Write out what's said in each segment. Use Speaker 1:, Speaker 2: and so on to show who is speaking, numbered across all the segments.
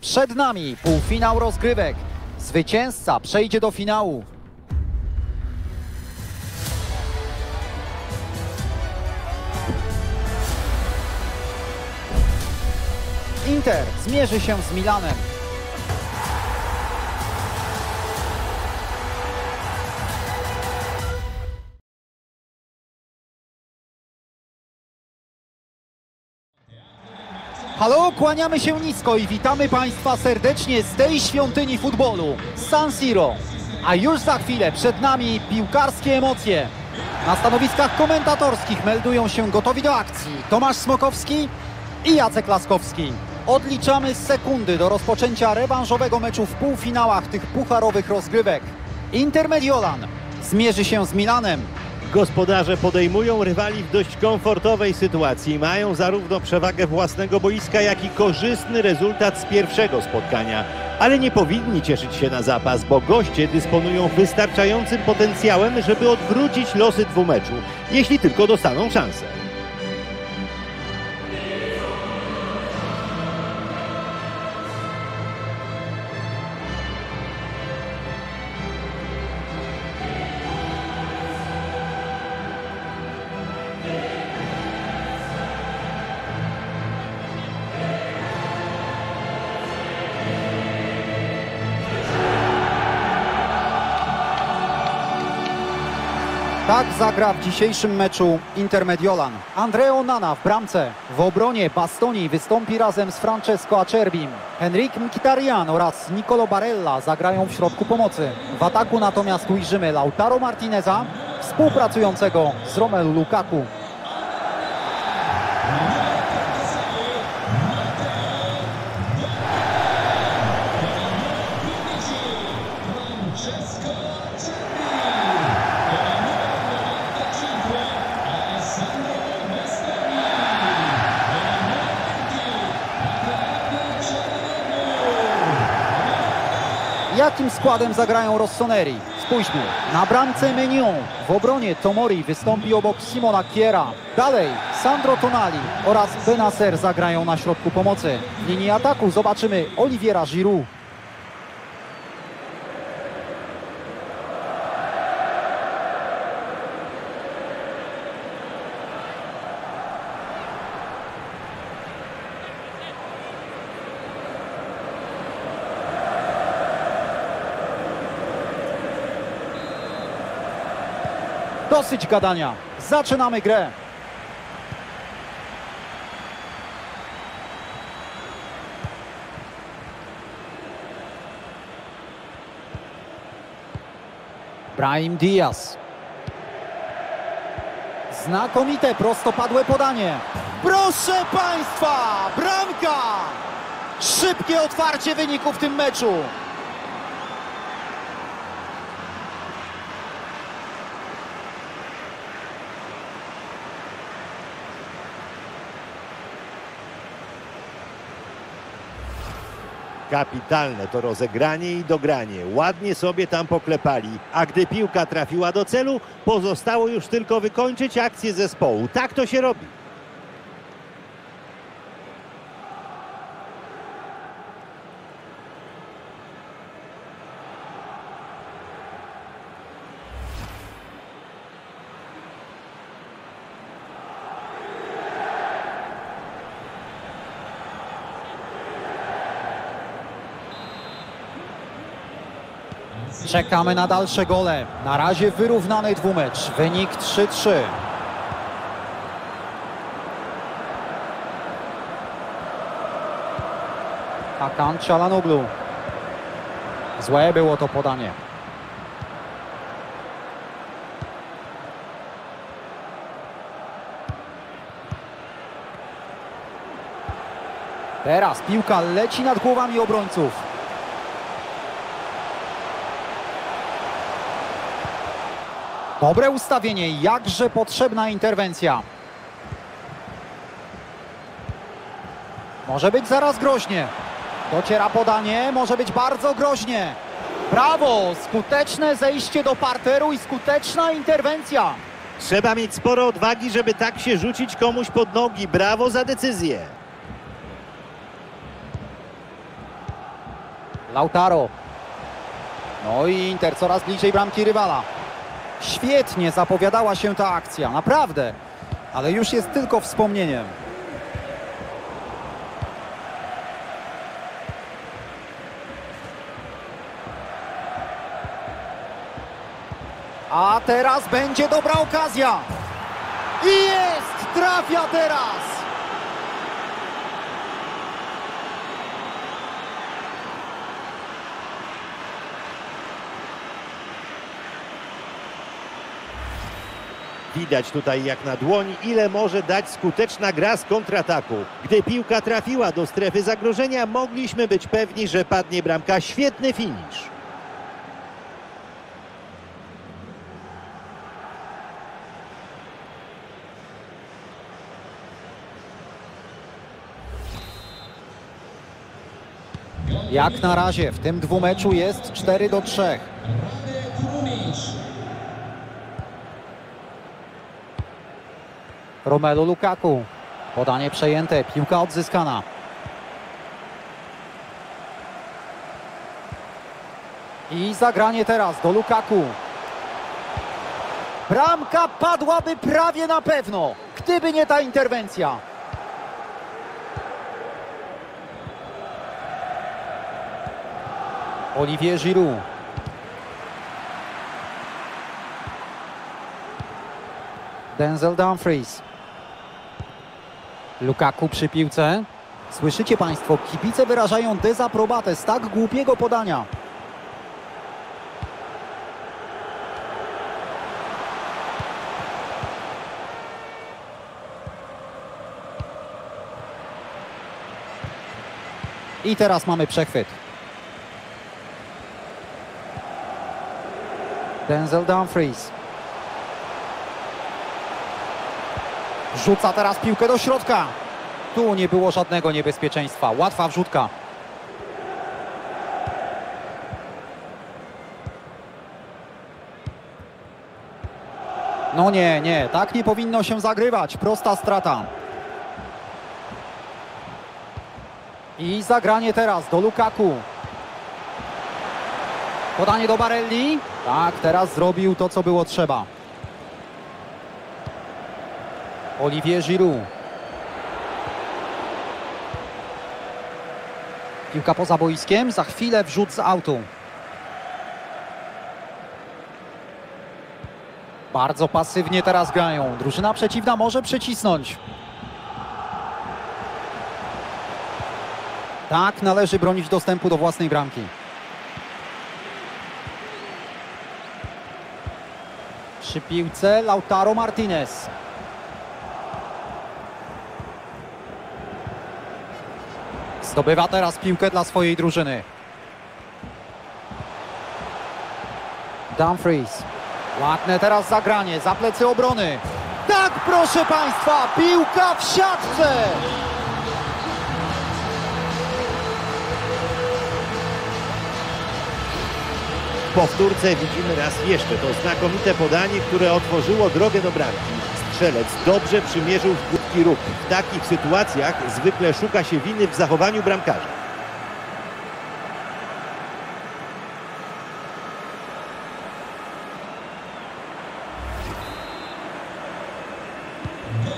Speaker 1: Przed nami półfinał rozgrywek. Zwycięzca przejdzie do finału. Inter zmierzy się z Milanem. Halo, kłaniamy się nisko i witamy Państwa serdecznie z tej świątyni futbolu, San Siro. A już za chwilę przed nami piłkarskie emocje. Na stanowiskach komentatorskich meldują się gotowi do akcji Tomasz Smokowski i Jacek Laskowski. Odliczamy sekundy do rozpoczęcia rewanżowego meczu w półfinałach tych pucharowych rozgrywek. Inter Mediolan zmierzy się z Milanem.
Speaker 2: Gospodarze podejmują rywali w dość komfortowej sytuacji. Mają zarówno przewagę własnego boiska, jak i korzystny rezultat z pierwszego spotkania. Ale nie powinni cieszyć się na zapas, bo goście dysponują wystarczającym potencjałem, żeby odwrócić losy dwumeczu, jeśli tylko dostaną szansę.
Speaker 1: Zagra w dzisiejszym meczu Inter Mediolan. Andreo Nana w bramce. W obronie Bastoni wystąpi razem z Francesco Acerbim. Henrik Mkhitaryan oraz Nicolo Barella zagrają w środku pomocy. W ataku natomiast ujrzymy Lautaro Martineza, współpracującego z Romelu Lukaku. Jakim składem zagrają Rossoneri? Spójrzmy. Na bramce Menion. W obronie Tomori wystąpi obok Simona Kiera. Dalej Sandro Tonali oraz Benacer zagrają na środku pomocy. W linii ataku zobaczymy Oliviera Giroud. Dosyć gadania. Zaczynamy grę. Brahim Diaz. Znakomite prostopadłe podanie. Proszę Państwa, bramka! Szybkie otwarcie wyniku w tym meczu.
Speaker 2: Kapitalne to rozegranie i dogranie. Ładnie sobie tam poklepali. A gdy piłka trafiła do celu, pozostało już tylko wykończyć akcję zespołu. Tak to się robi.
Speaker 1: Czekamy na dalsze gole. Na razie wyrównany dwumecz. Wynik 3-3. Hakan Çalhanoğlu. Złe było to podanie. Teraz piłka leci nad głowami obrońców. Dobre ustawienie, jakże potrzebna interwencja. Może być zaraz groźnie. Dociera podanie, może być bardzo groźnie. Brawo, skuteczne zejście do parteru i skuteczna interwencja.
Speaker 2: Trzeba mieć sporo odwagi, żeby tak się rzucić komuś pod nogi. Brawo za decyzję.
Speaker 1: Lautaro. No i Inter coraz bliżej bramki rywala. Świetnie zapowiadała się ta akcja, naprawdę. Ale już jest tylko wspomnieniem. A teraz będzie dobra okazja. I jest! Trafia teraz!
Speaker 2: Widać tutaj jak na dłoni, ile może dać skuteczna gra z kontrataku. Gdy piłka trafiła do strefy zagrożenia, mogliśmy być pewni, że padnie bramka. Świetny finisz.
Speaker 1: Jak na razie w tym dwumeczu jest 4 do 3. Romelu Lukaku. Podanie przejęte, piłka odzyskana. I zagranie teraz do Lukaku. Bramka padłaby prawie na pewno, gdyby nie ta interwencja. Olivier Giroud. Denzel Dumfries. Lukaku przy piłce. Słyszycie Państwo, kibice wyrażają dezaprobatę z tak głupiego podania. I teraz mamy przechwyt. Denzel Dumfries. Rzuca teraz piłkę do środka. Tu nie było żadnego niebezpieczeństwa. Łatwa wrzutka. No nie, nie, tak nie powinno się zagrywać. Prosta strata. I zagranie teraz do Lukaku. Podanie do Barelli. Tak, teraz zrobił to, co było trzeba. Olivier Giroud. Piłka poza boiskiem, za chwilę wrzut z autu. Bardzo pasywnie teraz grają. Drużyna przeciwna może przycisnąć. Tak, należy bronić dostępu do własnej bramki. Przy piłce Lautaro Martinez. Zdobywa teraz piłkę dla swojej drużyny. Dumfries. Ładne teraz zagranie, za plecy obrony. Tak, proszę Państwa, piłka w siatce!
Speaker 2: Powtórce widzimy raz jeszcze to znakomite podanie, które otworzyło drogę do bramki. Strzelec dobrze przymierzył w krótki ruch. W takich sytuacjach zwykle szuka się winy w zachowaniu bramkarza.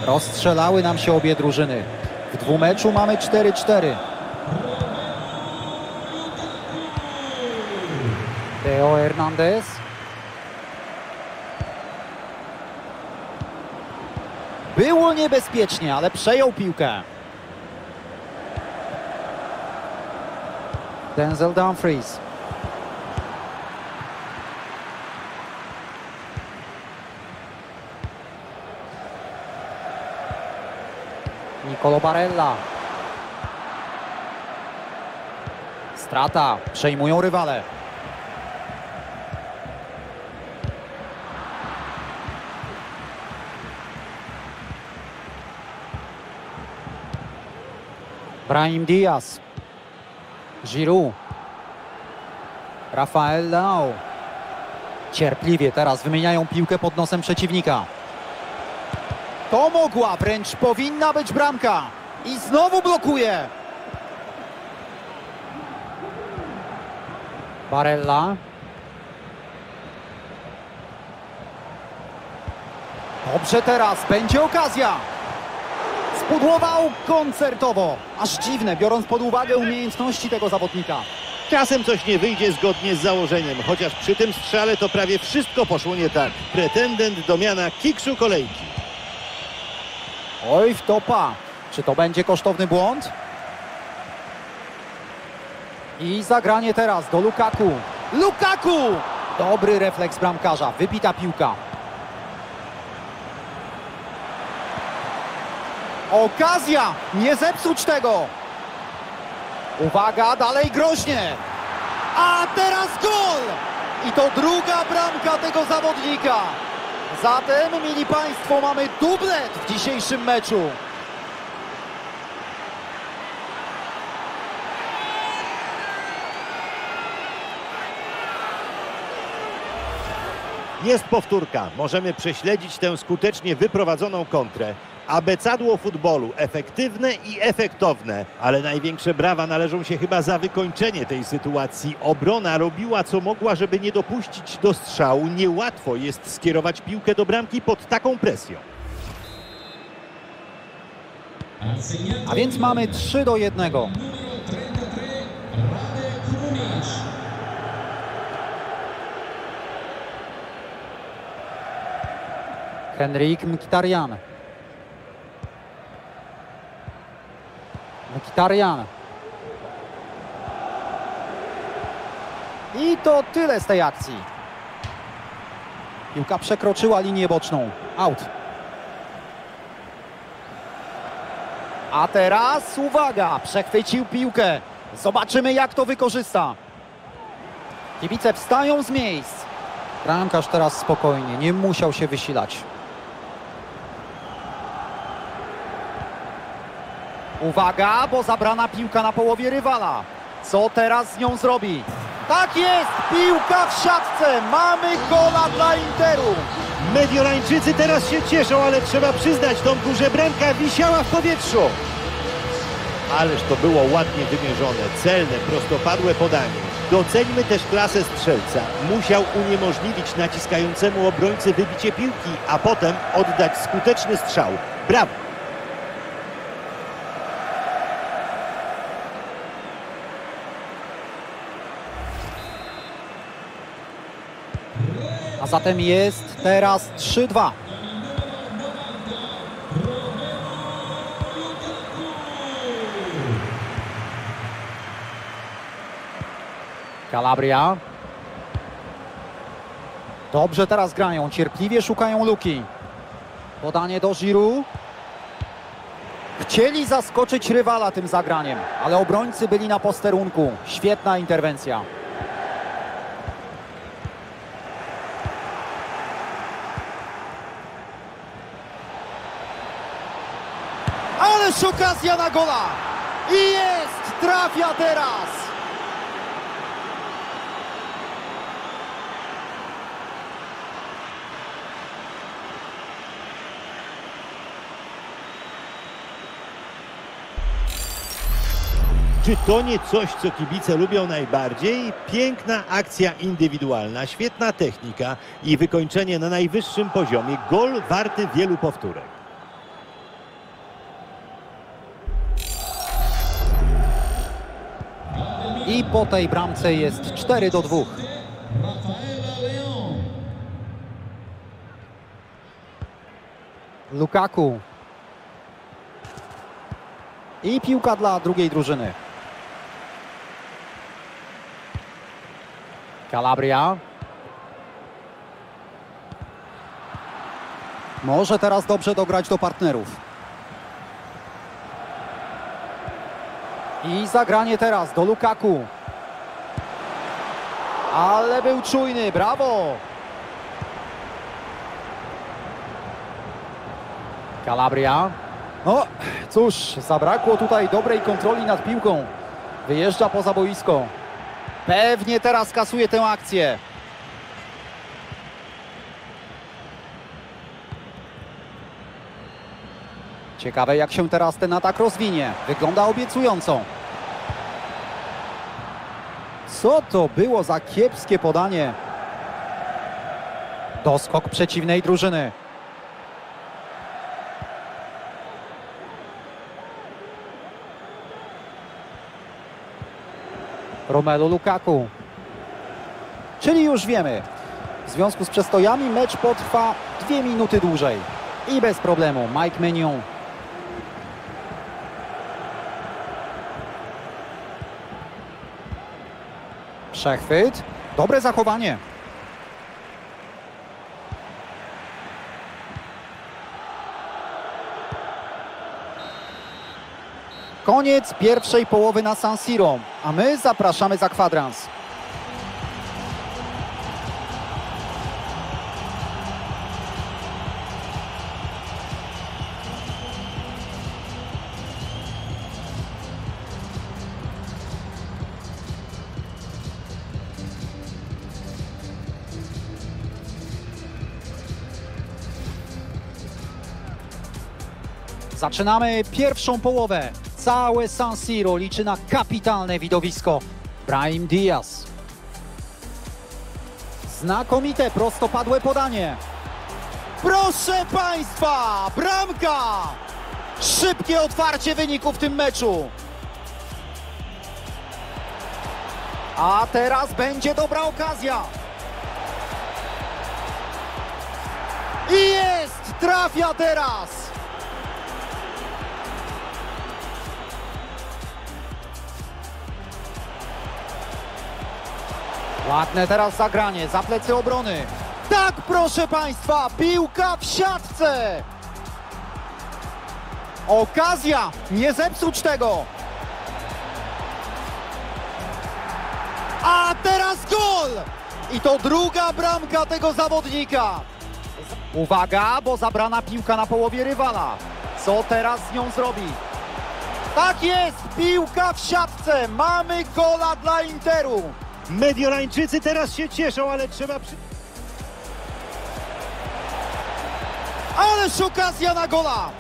Speaker 1: Rozstrzelały nam się obie drużyny. W dwumeczu mamy 4-4. Teo Hernandez. Było niebezpiecznie, ale przejął piłkę. Denzel Dumfries. Nicolo Barella. Strata. Przejmują rywale. Brahim Diaz. Giroud. Rafael Leao. Cierpliwie teraz wymieniają piłkę pod nosem przeciwnika. To mogła, wręcz powinna być bramka. I znowu blokuje. Barella. Dobrze teraz, będzie okazja. Spudłował koncertowo. Aż dziwne, biorąc pod uwagę umiejętności tego zawodnika.
Speaker 2: Czasem coś nie wyjdzie zgodnie z założeniem, chociaż przy tym strzale to prawie wszystko poszło nie tak. Pretendent do miana kikszu kolejki.
Speaker 1: Oj, wtopa. Czy to będzie kosztowny błąd? I zagranie teraz do Lukaku. Lukaku! Dobry refleks bramkarza, wybita piłka. Okazja! Nie zepsuć tego! Uwaga, dalej groźnie! A teraz gol! I to druga bramka tego zawodnika. Zatem, mili Państwo, mamy dublet w dzisiejszym meczu.
Speaker 2: Jest powtórka. Możemy prześledzić tę skutecznie wyprowadzoną kontrę. Abecadło futbolu efektywne i efektowne, ale największe brawa należą się chyba za wykończenie tej sytuacji. Obrona robiła co mogła, żeby nie dopuścić do strzału. Niełatwo jest skierować piłkę do bramki pod taką presją.
Speaker 1: A więc mamy 3 do 1. Henryk Mkhitaryan. Mkhitaryan. I to tyle z tej akcji. Piłka przekroczyła linię boczną. Out. A teraz uwaga, przechwycił piłkę. Zobaczymy jak to wykorzysta. Kibice wstają z miejsc. Bramkarz teraz spokojnie, nie musiał się wysilać. Uwaga, bo zabrana piłka na połowie rywala. Co teraz z nią zrobi? Tak jest, piłka w siatce. Mamy gola dla Interu.
Speaker 2: Mediolańczycy teraz się cieszą, ale trzeba przyznać Tomku, że bramka wisiała w powietrzu. Ależ to było ładnie wymierzone, celne, prostopadłe podanie. Doceńmy też klasę strzelca. Musiał uniemożliwić naciskającemu obrońcy wybicie piłki, a potem oddać skuteczny strzał. Brawo!
Speaker 1: Zatem jest teraz 3-2. Calabria. Dobrze teraz grają, cierpliwie szukają luki. Podanie do Giroud. Chcieli zaskoczyć rywala tym zagraniem, ale obrońcy byli na posterunku. Świetna interwencja. Ależ okazja na gola! I jest! Trafia teraz!
Speaker 2: Czy to nie coś, co kibice lubią najbardziej? Piękna akcja indywidualna, świetna technika i wykończenie na najwyższym poziomie. Gol warty wielu powtórek.
Speaker 1: I po tej bramce jest 4 do 2. Lukaku. I piłka dla drugiej drużyny. Calabria. Może teraz dobrze dograć do partnerów. I zagranie teraz do Lukaku. Ale był czujny, brawo! Calabria. No, cóż, zabrakło tutaj dobrej kontroli nad piłką. Wyjeżdża poza boisko. Pewnie teraz kasuje tę akcję. Ciekawe jak się teraz ten atak rozwinie. Wygląda obiecująco. Co to było za kiepskie podanie? Doskok przeciwnej drużyny. Romelu Lukaku. Czyli już wiemy, w związku z przestojami mecz potrwa dwie minuty dłużej. I bez problemu Mike Menion. Przechwyt. Dobre zachowanie. Koniec pierwszej połowy na San Siro, a my zapraszamy za kwadrans. Zaczynamy pierwszą połowę. Całe San Siro liczy na kapitalne widowisko. Brahim Diaz. Znakomite prostopadłe podanie. Proszę Państwa, bramka! Szybkie otwarcie wyniku w tym meczu. A teraz będzie dobra okazja. I jest! Trafia teraz! Ładne teraz zagranie, za plecy obrony. Tak, proszę Państwa, piłka w siatce. Okazja, nie zepsuć tego. A teraz gol! I to druga bramka tego zawodnika. Uwaga, bo zabrana piłka na połowie rywala. Co teraz z nią zrobi? Tak jest, piłka w siatce. Mamy gola dla Interu.
Speaker 2: Mediolańczycy teraz się cieszą, ale trzeba przy...
Speaker 1: Ależ okazja na gola!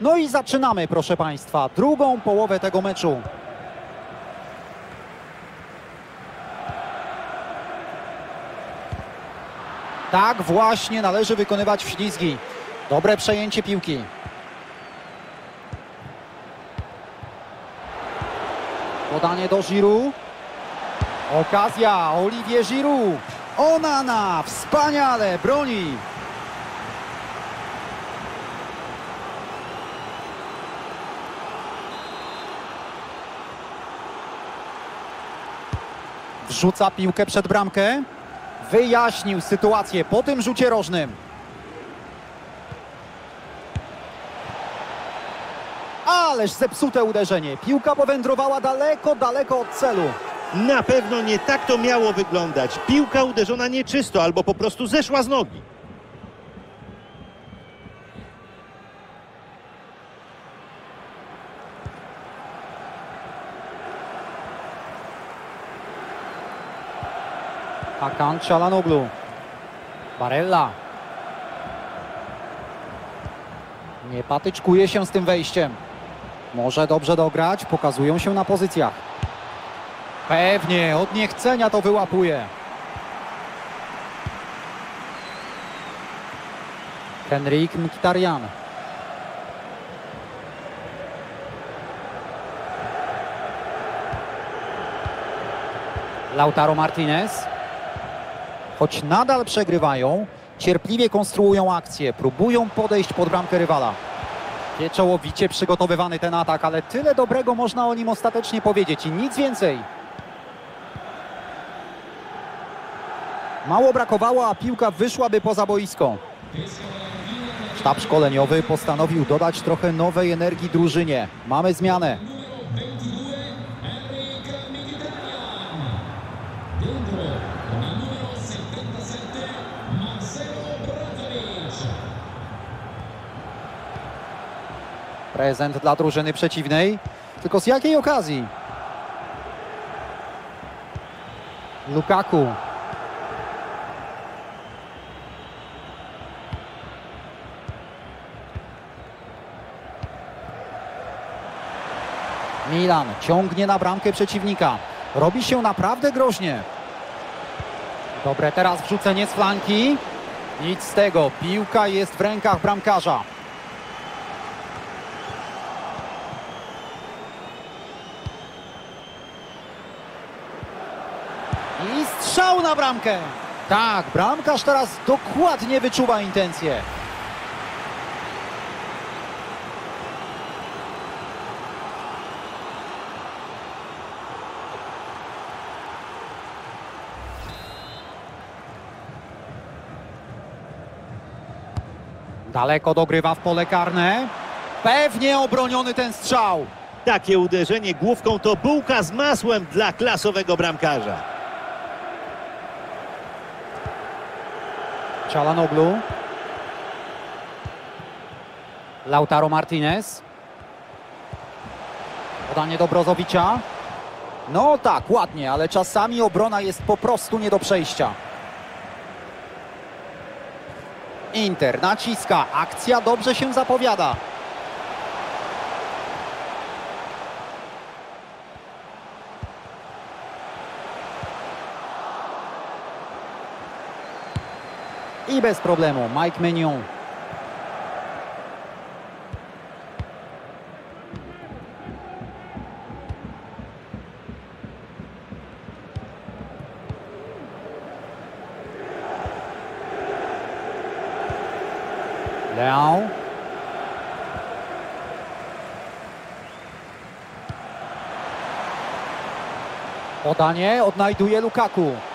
Speaker 1: No i zaczynamy, proszę Państwa, drugą połowę tego meczu. Tak właśnie należy wykonywać ślizgi. Dobre przejęcie piłki. Podanie do Giroud. Okazja, Olivier Giroud. Onana, wspaniale, broni. Wrzuca piłkę przed bramkę. Wyjaśnił sytuację po tym rzucie rożnym. Ależ zepsute uderzenie. Piłka powędrowała daleko, daleko od celu.
Speaker 2: Na pewno nie tak to miało wyglądać. Piłka uderzona nieczysto albo po prostu zeszła z nogi.
Speaker 1: Hakan Çalhanoğlu. Barella. Nie patyczkuje się z tym wejściem. Może dobrze dograć, pokazują się na pozycjach. Pewnie, od niechcenia to wyłapuje. Henrik Mkhitaryan. Lautaro Martinez. Choć nadal przegrywają, cierpliwie konstruują akcję, próbują podejść pod bramkę rywala. Pieczołowicie przygotowywany ten atak, ale tyle dobrego można o nim ostatecznie powiedzieć i nic więcej. Mało brakowało, a piłka wyszłaby poza boisko. Sztab szkoleniowy postanowił dodać trochę nowej energii drużynie. Mamy zmianę. Prezent dla drużyny przeciwnej. Tylko z jakiej okazji? Lukaku. Milan ciągnie na bramkę przeciwnika. Robi się naprawdę groźnie. Dobre teraz wrzucenie z flanki. Nic z tego. Piłka jest w rękach bramkarza. I strzał na bramkę. Tak, bramkarz teraz dokładnie wyczuwa intencje. Daleko dogrywa w pole karne. Pewnie obroniony ten strzał.
Speaker 2: Takie uderzenie główką to bułka z masłem dla klasowego bramkarza.
Speaker 1: Cialanoglu. Lautaro Martinez. Podanie do Brozowicza. No tak, ładnie, ale czasami obrona jest po prostu nie do przejścia. Inter naciska, akcja dobrze się zapowiada. I bez problemu Mike Mignon. Leão. Podanie odnajduje Lukaku.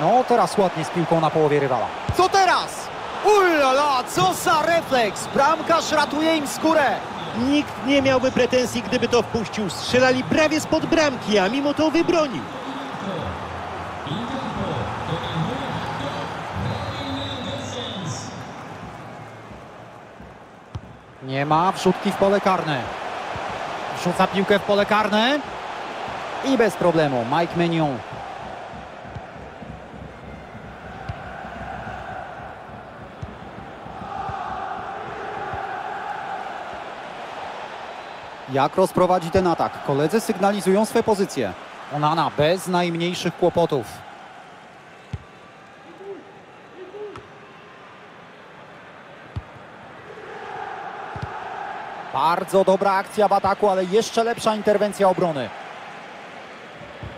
Speaker 1: No, teraz ładnie z piłką na połowie rywala. Co teraz? Ulala, co za refleks! Bramkarz ratuje im skórę.
Speaker 2: Nikt nie miałby pretensji, gdyby to wpuścił. Strzelali prawie spod bramki, a mimo to wybronił.
Speaker 1: Nie ma wrzutki w pole karne. Wrzuca piłkę w pole karne. I bez problemu Mike Mignon. Jak rozprowadzi ten atak? Koledzy sygnalizują swe pozycje. Onana bez najmniejszych kłopotów. Bardzo dobra akcja w ataku, ale jeszcze lepsza interwencja obrony.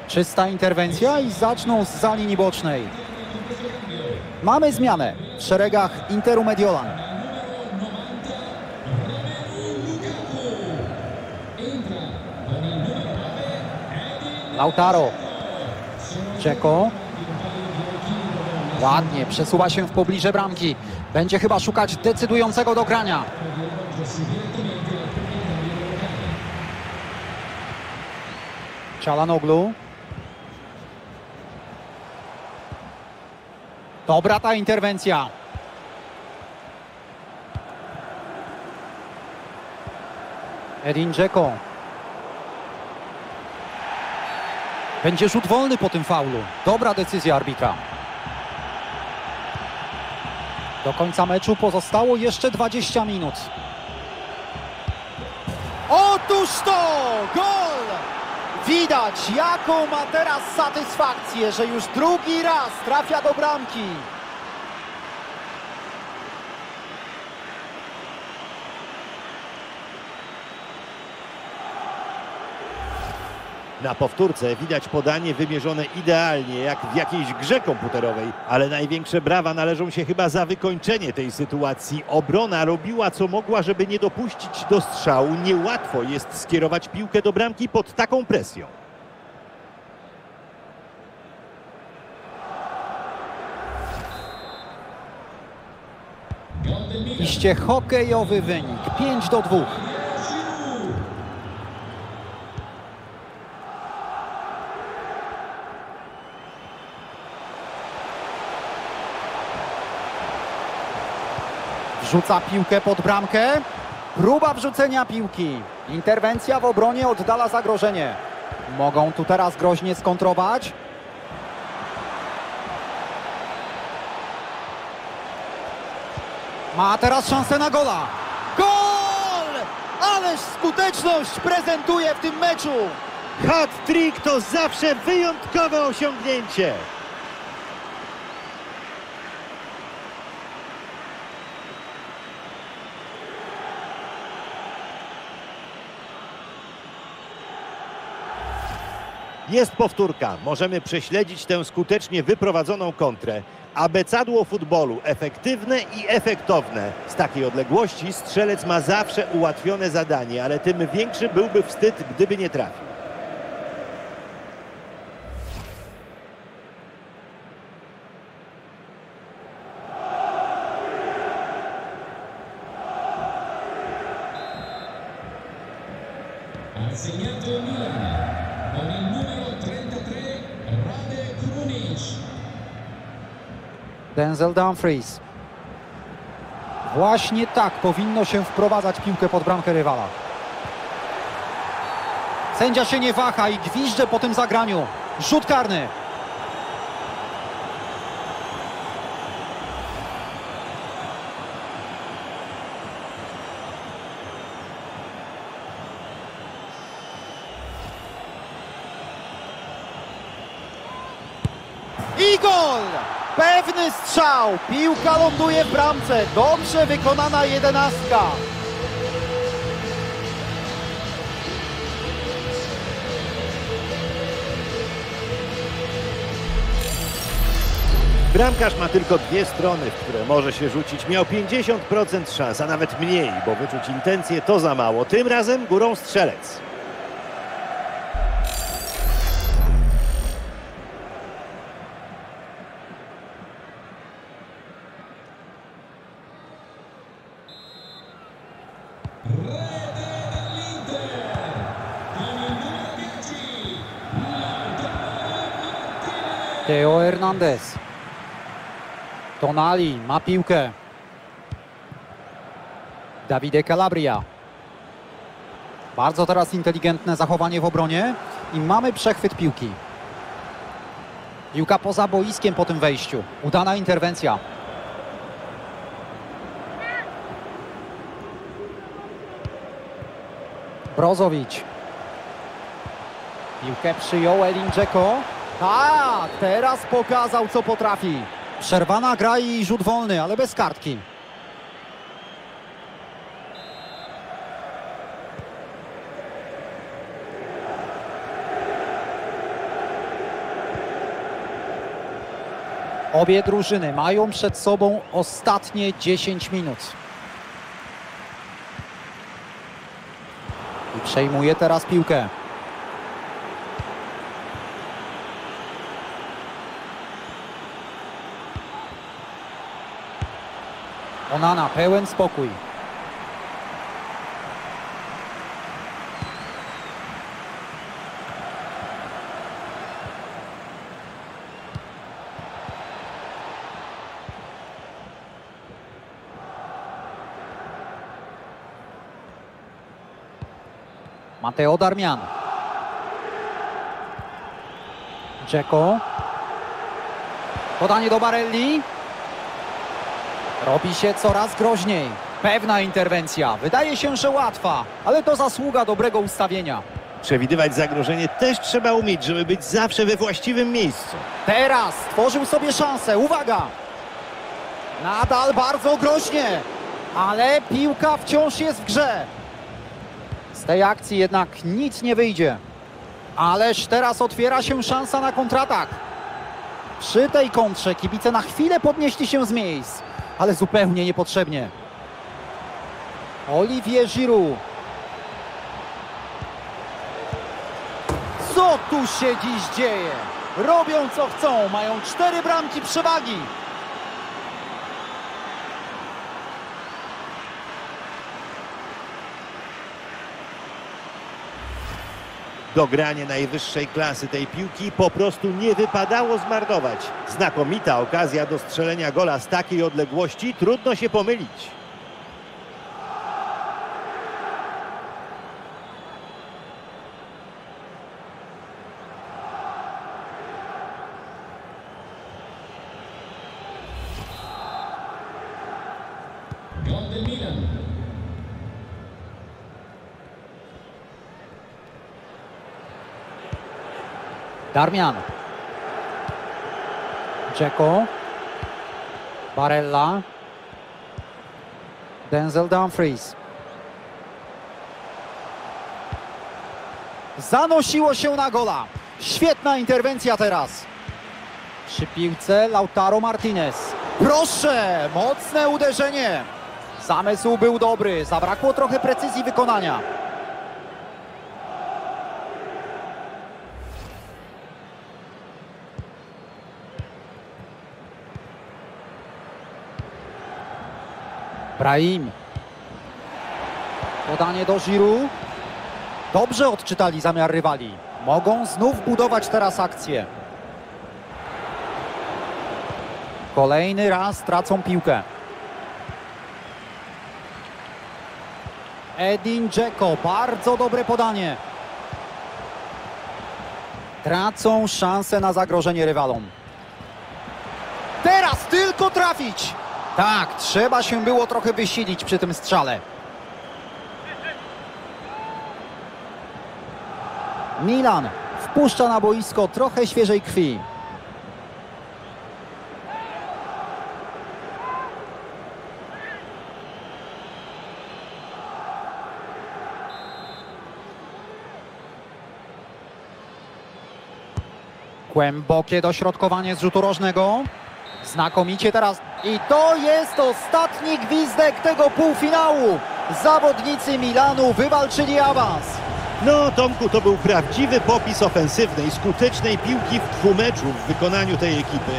Speaker 1: Czysta interwencja i zaczną z za linii bocznej. Mamy zmianę w szeregach Interu Mediolan. Lautaro. Czeko. Ładnie, przesuwa się w pobliże bramki. Będzie chyba szukać decydującego dogrania. Cialanoglu. Dobra ta interwencja. Edin Dzeko. Będzie rzut wolny po tym faulu. Dobra decyzja arbitra. Do końca meczu pozostało jeszcze 20 minut. Otóż to! Gol! Widać, jaką ma teraz satysfakcję, że już drugi raz trafia do bramki.
Speaker 2: Na powtórce widać podanie wymierzone idealnie, jak w jakiejś grze komputerowej, ale największe brawa należą się chyba za wykończenie tej sytuacji. Obrona robiła co mogła, żeby nie dopuścić do strzału. Niełatwo jest skierować piłkę do bramki pod taką presją.
Speaker 1: Iście hokejowy wynik 5 do 2. Wrzuca piłkę pod bramkę. Próba wrzucenia piłki. Interwencja w obronie oddala zagrożenie. Mogą tu teraz groźnie skontrować. Ma teraz szansę na gola. Gol! Ależ skuteczność prezentuje w tym meczu!
Speaker 2: Hat-trick to zawsze wyjątkowe osiągnięcie. Jest powtórka. Możemy prześledzić tę skutecznie wyprowadzoną kontrę. Abecadło futbolu efektywne i efektowne. Z takiej odległości strzelec ma zawsze ułatwione zadanie, ale tym większy byłby wstyd, gdyby nie trafił.
Speaker 3: Segnato il Milan con il numero
Speaker 1: Denzel Dumfries. Właśnie tak powinno się wprowadzać piłkę pod bramkę rywala. Sędzia się nie waha i gwizdże po tym zagraniu. Rzut karny. I gol! Pewny strzał. Piłka ląduje w bramce. Dobrze wykonana jedenastka.
Speaker 2: Bramkarz ma tylko dwie strony, w które może się rzucić. Miał 50% szans, a nawet mniej, bo wyczuć intencje to za mało. Tym razem górą strzelec.
Speaker 3: Martinez.
Speaker 1: Teo Hernandez. Tonali ma piłkę. Davide Calabria. Bardzo teraz inteligentne zachowanie w obronie i mamy przechwyt piłki. Piłka poza boiskiem po tym wejściu. Udana interwencja. Brozowicz. Piłkę przyjął Elin Dzeko. Tak, teraz pokazał co potrafi. Przerwana gra i rzut wolny, ale bez kartki. Obie drużyny mają przed sobą ostatnie 10 minut. I przejmuje teraz piłkę. Onana, pełen spokój. Mateo Darmian. Dzeko. Podanie do Barelli. Robi się coraz groźniej. Pewna interwencja. Wydaje się, że łatwa, ale to zasługa dobrego ustawienia.
Speaker 2: Przewidywać zagrożenie też trzeba umieć, żeby być zawsze we właściwym miejscu.
Speaker 1: Teraz stworzył sobie szansę. Uwaga! Nadal bardzo groźnie, ale piłka wciąż jest w grze. Z tej akcji jednak nic nie wyjdzie. Ależ teraz otwiera się szansa na kontratak. Przy tej kontrze kibice na chwilę podnieśli się z miejsc, ale zupełnie niepotrzebnie. Olivier Giroud. Co tu się dziś dzieje? Robią co chcą, mają cztery bramki przewagi.
Speaker 2: Dogranie najwyższej klasy tej piłki po prostu nie wypadało zmarnować. Znakomita okazja do strzelenia gola z takiej odległości, trudno się pomylić.
Speaker 1: Darmian. Dzeko. Barella. Denzel Dumfries. Zanosiło się na gola. Świetna interwencja teraz. Przy piłce Lautaro Martinez. Proszę, mocne uderzenie. Zamysł był dobry, zabrakło trochę precyzji wykonania. Brahim. Podanie do Giroud. Dobrze odczytali zamiar rywali. Mogą znów budować teraz akcję. Kolejny raz tracą piłkę. Edin Dzeko, bardzo dobre podanie. Tracą szansę na zagrożenie rywalom. Teraz tylko trafić! Tak, trzeba się było trochę wysilić przy tym strzale. Milan wpuszcza na boisko trochę świeżej krwi. Głębokie dośrodkowanie z rzutu rożnego. Znakomicie teraz. I to jest ostatni gwizdek tego półfinału. Zawodnicy Milanu wywalczyli awans.
Speaker 2: No, Tomku, to był prawdziwy popis ofensywnej, skutecznej piłki w dwumeczu w wykonaniu tej ekipy.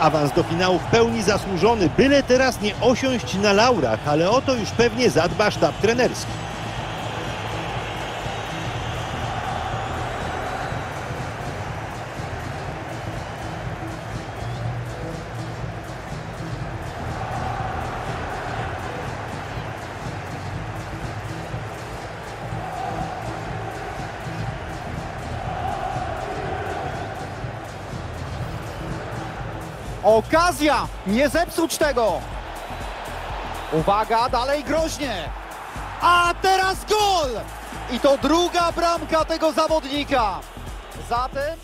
Speaker 2: Awans do finału w pełni zasłużony, byle teraz nie osiąść na laurach, ale o to już pewnie zadba sztab trenerski.
Speaker 1: Okazja! Nie zepsuć tego! Uwaga, dalej groźnie! A teraz gol! I to druga bramka tego zawodnika. Zatem...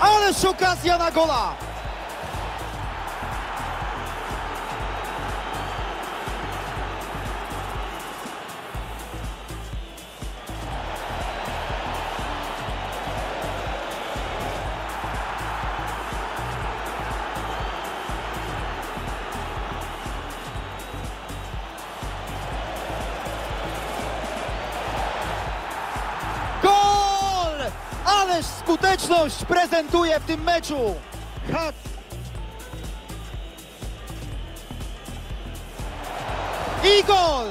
Speaker 1: Ależ okazja na gola! Skuteczność prezentuje w tym meczu! Ha- I gol!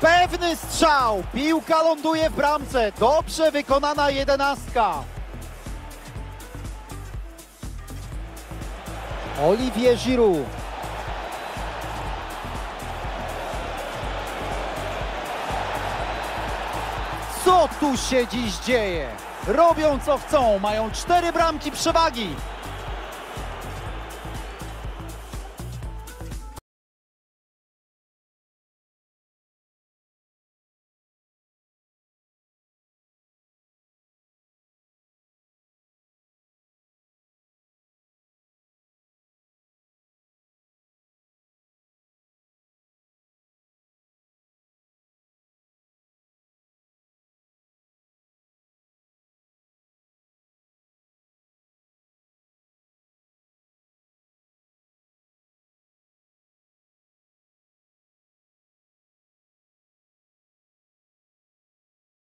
Speaker 1: Pewny strzał! Piłka ląduje w bramce. Dobrze wykonana jedenastka. Olivier Giroud. Co tu się dziś dzieje? Robią co chcą, mają cztery bramki przewagi.